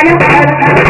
Adam, Adam, Adam.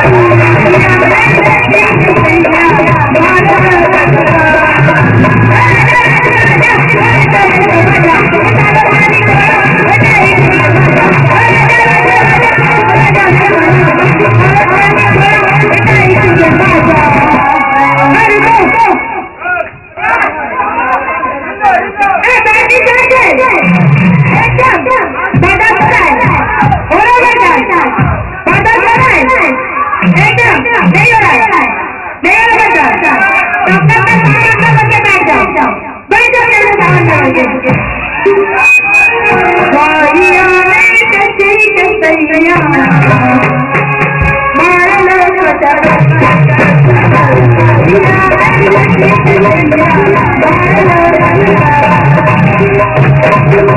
बैठ जाओ doctor के सामने अंदर बच्चे बैठ जाओ बैठ जाओ मेरे सामने बच्चे वाहिया ने कसी कसैया मारल सटा वाहिया ने कसी कसैया मारल